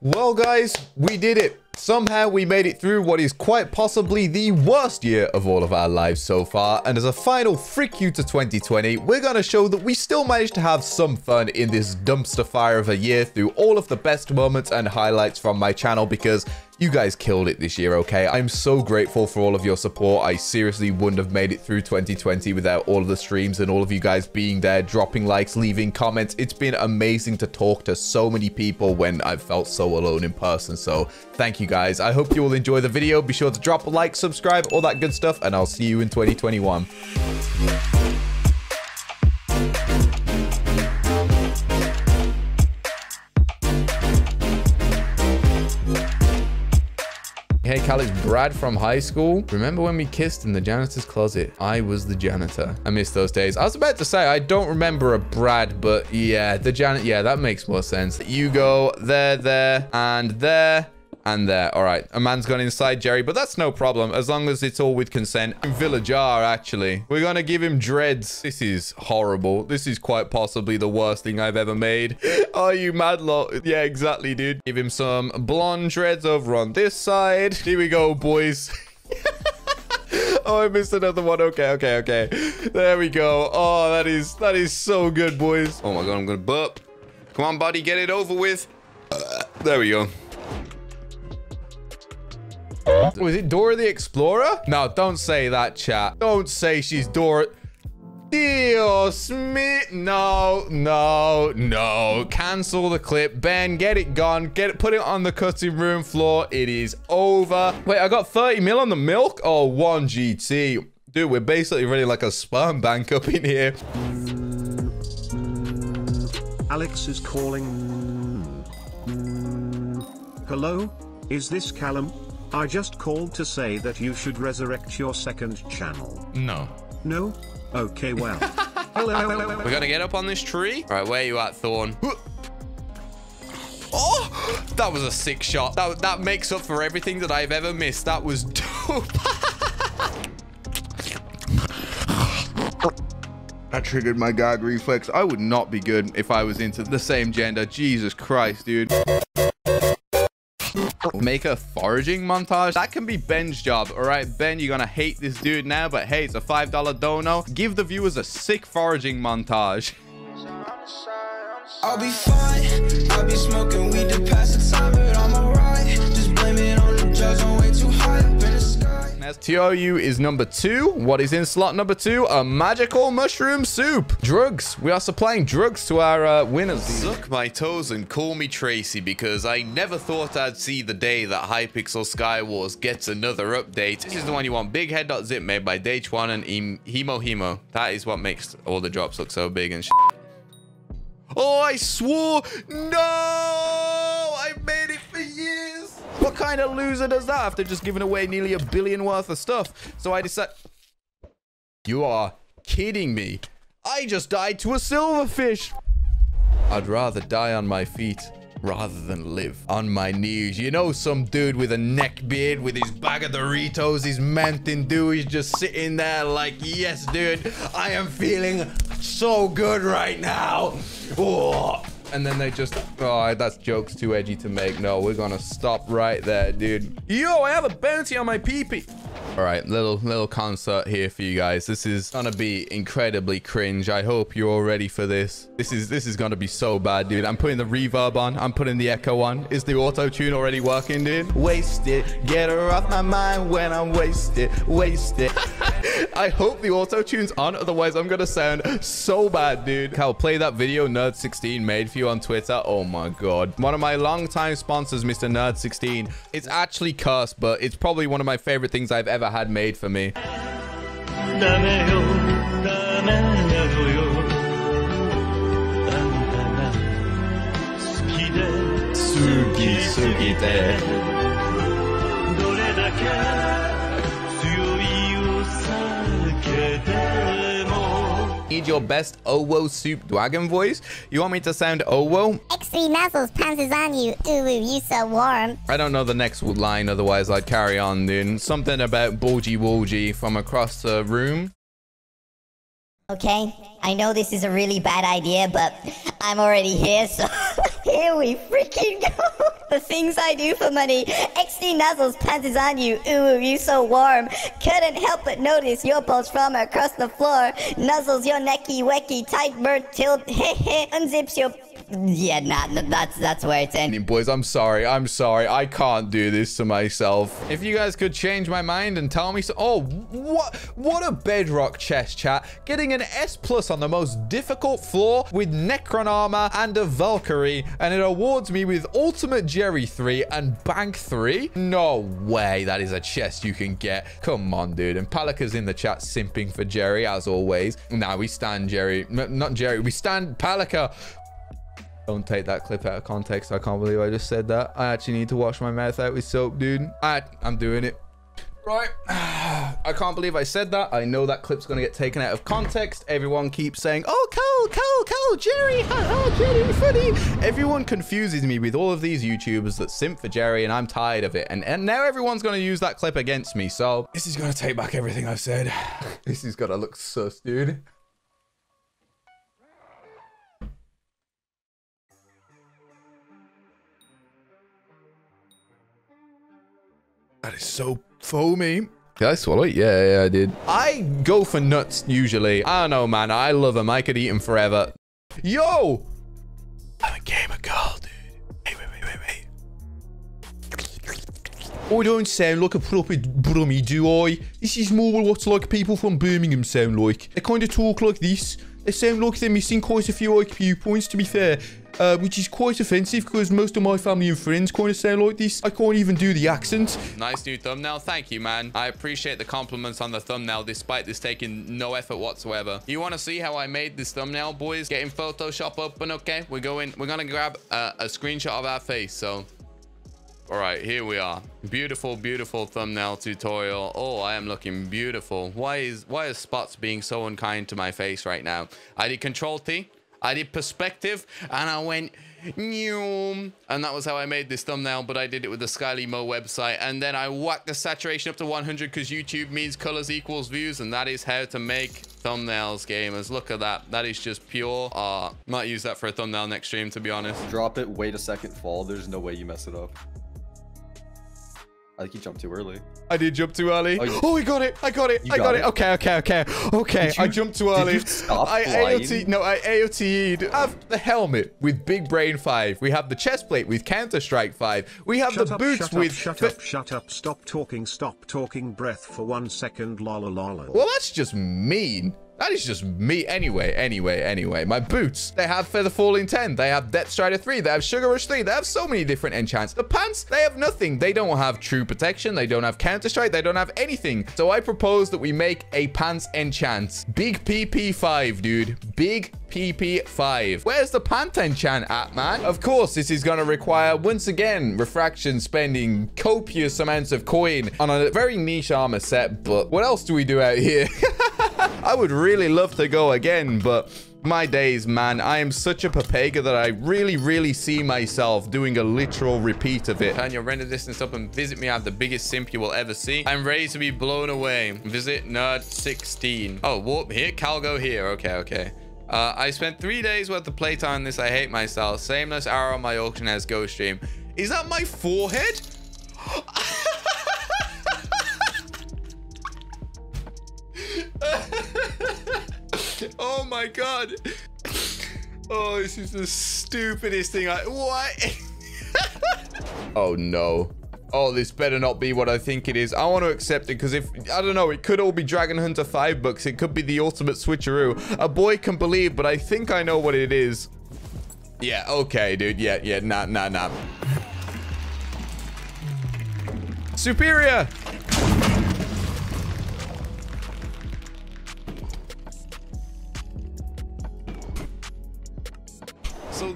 Well, guys, we did it. Somehow we made it through what is quite possibly the worst year of all of our lives so far. And as a final freak you to 2020, we're to show that we still managed to have some fun in this dumpster fire of a year through all of the best moments and highlights from my channel because you guys killed it this year, okay? I'm so grateful for all of your support. I seriously wouldn't have made it through 2020 without all of the streams and all of you guys being there, dropping likes, leaving comments. It's been amazing to talk to so many people when I've felt so alone in person. So thank you guys. I hope you all enjoy the video. Be sure to drop a like, subscribe, all that good stuff, and I'll see you in 2021. Hey Cal, it's Brad from high school. Remember when we kissed in the janitor's closet? I was the janitor. I miss those days. I was about to say, I don't remember a Brad, but yeah, the janitor, yeah, that makes more sense. You go there, there, and there and there. All right, a man's gone inside Jerry, but that's no problem as long as it's all with consent. Villager, actually. We're gonna give him dreads. This is horrible. This is quite possibly the worst thing I've ever made. Are you mad, lot? Yeah, exactly, dude. Give him some blonde dreads over on this side. Here we go, boys. oh, I missed another one. Okay, okay, okay. There we go. Oh, that is that is so good, boys. Oh my god, I'm gonna burp. Come on, buddy, get it over with. Uh, there we go. Was it Dora the Explorer? No, don't say that, chat. Don't say she's Dora. Dios me. No, no, no. Cancel the clip. Ben, get it gone. Get it, put it on the cutting room floor. It is over. Wait, I got 30 mil on the milk? Oh, one GT. Dude, we're basically running like a sperm bank up in here. Alex is calling. Hello? Is this Callum? I just called to say that you should resurrect your second channel. No. No? Okay, well. Hello. We gotta get up on this tree. All right, where you at, Thorn? Oh, that was a sick shot. That, that makes up for everything that I've ever missed. That was dope. That triggered my gag reflex. I would not be good if I was into the same gender. Jesus Christ, dude. Make a foraging montage. That can be Ben's job. All right, Ben, you're going to hate this dude now, but hey, it's a $5 dono. Give the viewers a sick foraging montage. I'll be fine. I'll be smoking weed to pass the time, TOU is number two. What is in slot number two? A magical mushroom soup. Drugs. We are supplying drugs to our uh, winners. Suck my toes and call me Tracy because I never thought I'd see the day that Hypixel Skywars gets another update. This is the one you want. Bighead.zip made by Dage1 and Hemo Hemo. That is what makes all the drops look so big and shit. Oh, I swore. No, What kind of loser does that after just giving away nearly a billion worth of stuff? So I decided... You are kidding me. I just died to a silverfish. I'd rather die on my feet rather than live on my knees. You know, some dude with a neck beard with his bag of Doritos, his Mountain Dew, he's just sitting there like, yes, dude, I am feeling so good right now. Oh. And then they just, oh, that's jokes too edgy to make. No, we're gonna stop right there, dude. Yo, I have a bounty on my peepee. -pee. All right, little little concert here for you guys. This is gonna be incredibly cringe. I hope you're all ready for this. This is this is gonna be so bad, dude. I'm putting the reverb on. I'm putting the echo on. Is the auto tune already working, dude? Waste it. Get her off my mind when I'm wasted. Waste it. I hope the auto tune's on. Otherwise, I'm gonna sound so bad, dude. Cal, play that video Nerd16 made for you on Twitter. Oh my god. One of my longtime sponsors, Mr. Nerd16. It's actually cursed, but it's probably one of my favorite things I've ever had made for me. Need your best Owo Soup Dragon voice? You want me to sound Owo? X3 Nuzzles pants is on you. Ooh, you so warm. I don't know the next line, otherwise I'd carry on, dude. Something about Bulgy Wulgy from across the room. Okay, I know this is a really bad idea, but I'm already here, so Here we freaking go. the things I do for money. XD Nuzzles is on you. Ooh, you so warm. Couldn't help but notice your pulse from across the floor. Nuzzles your necky wecky tight bird tilt. Hehe, unzips your yeah, nah, that's that's where it's ending. Boys, I'm sorry. I'm sorry. I can't do this to myself. If you guys could change my mind and tell me so. Oh, what what a bedrock chest, chat. Getting an S plus on the most difficult floor with Necron armor and a Valkyrie, and it awards me with Ultimate Jerry 3 and Bank 3. No way that is a chest you can get. Come on, dude. And Palika's in the chat simping for Jerry, as always. Now we stand Jerry. Not Jerry. We stand Palika. Don't take that clip out of context. I can't believe I just said that. I actually need to wash my mouth out with soap, dude. I, I'm doing it. Right. I can't believe I said that. I know that clip's going to get taken out of context. Everyone keeps saying, oh, Cole, Cole, Cole, Jerry, haha, Jerry, funny. Everyone confuses me with all of these YouTubers that simp for Jerry, and I'm tired of it. And, and now everyone's going to use that clip against me. So this is going to take back everything I've said. this is going to look sus, dude. That is so foamy. Did I swallow it? Yeah, yeah, I did. I go for nuts usually. I don't know, man. I love them. I could eat them forever. Yo! I'm a gamer girl, dude. Hey, wait, wait, wait, wait. I don't sound like a proper brummy, do I? This is more what like people from Birmingham sound like. They kind of talk like this. They sound like they're missing quite a few IQ points, to be fair uh, which is quite offensive because most of my family and friends kind of sound like this. I can't even do the accent. Nice new thumbnail. Thank you, man. I appreciate the compliments on the thumbnail despite this taking no effort whatsoever. You want to see how I made this thumbnail, boys? Getting Photoshop open, okay? We're going, we're going to grab a, a screenshot of our face, so... All right, here we are. Beautiful, beautiful thumbnail tutorial. Oh, I am looking beautiful. Why is why is Spots being so unkind to my face right now? I did Control T. I did perspective and I went and that was how I made this thumbnail but I did it with the Skylimo website. And then I whacked the saturation up to 100 because YouTube means colors equals views and that is how to make thumbnails gamers. Look at that. That is just pure art. Might use that for a thumbnail next stream to be honest. Drop it. Wait a second fall. There's no way you mess it up I think you jumped too early. I did jump too early. Oh, oh I got it. I got it. You I got, got it. it. Okay, okay, okay. Okay, you, I jumped too early. I AOT, no, I AOT'd. We have the helmet with Big Brain 5. We have the chest plate with Counter-Strike 5. We have shut the up, boots shut with... Up, shut up, shut up, stop talking, stop talking, breath for one second, lol, lol. Well, that's just mean. That is just me. Anyway, anyway, anyway. My boots, they have Feather Falling 10. They have Depth Strider 3. They have Sugar Rush 3. They have so many different enchants. The pants, they have nothing. They don't have True Protection. They don't have Counter Strike. They don't have anything. So I propose that we make a pants enchant. Big PP5, dude. Big PP5. Where's the pant enchant at, man? Of course, this is going to require, once again, refraction spending copious amounts of coin on a very niche armor set. But what else do we do out here? I would really love to go again, but my days, man. I am such a papega that I really, really see myself doing a literal repeat of it. Turn your render distance up and visit me. I have the biggest simp you will ever see. I'm ready to be blown away. Visit Nerd 16. Oh, warp here. Calgo here. Okay, okay. Uh, I spent three days worth of playtime on this. I hate myself. Sameless arrow on my auction as Ghost Stream. Is that my forehead? god. Oh, this is the stupidest thing I... What? oh, no. Oh, this better not be what I think it is. I want to accept it because if... I don't know. It could all be Dragon Hunter 5 books. It could be the ultimate switcheroo. A boy can believe, but I think I know what it is. Yeah, okay, dude. Yeah, yeah. Nah, nah, nah. Superior!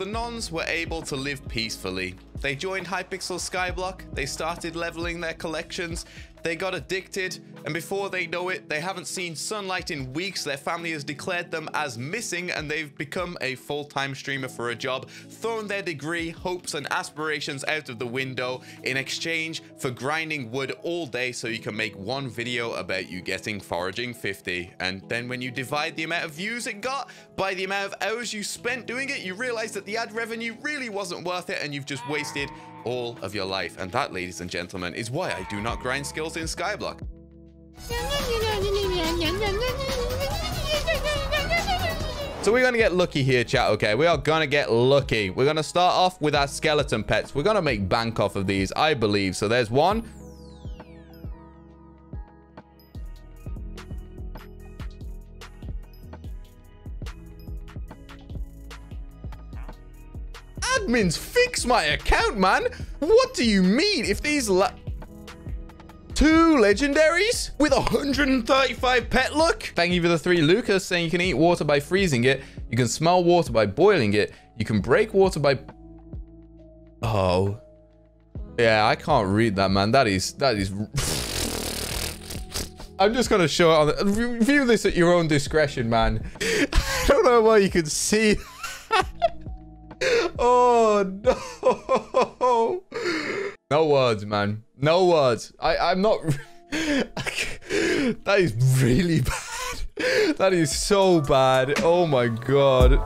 The Nons were able to live peacefully. They joined Hypixel Skyblock, they started leveling their collections, they got addicted, and before they know it, they haven't seen sunlight in weeks. Their family has declared them as missing, and they've become a full-time streamer for a job, thrown their degree, hopes, and aspirations out of the window in exchange for grinding wood all day so you can make one video about you getting foraging 50. And then when you divide the amount of views it got by the amount of hours you spent doing it, you realize that the ad revenue really wasn't worth it, and you've just wasted all of your life. And that, ladies and gentlemen, is why I do not grind skills in Skyblock. So we're going to get lucky here, chat, okay? We are going to get lucky. We're going to start off with our skeleton pets. We're going to make bank off of these, I believe. So there's one. Admins, fix my account, man. What do you mean? If these... Two legendaries with 135 pet luck. Thank you for the three. Lucas saying you can eat water by freezing it. You can smell water by boiling it. You can break water by... Oh. Yeah, I can't read that, man. That is... That is... I'm just going to show it on... The, view this at your own discretion, man. I don't know why you can see... oh, no. No words, man. No words. I, I'm not... that is really bad. That is so bad. Oh my god.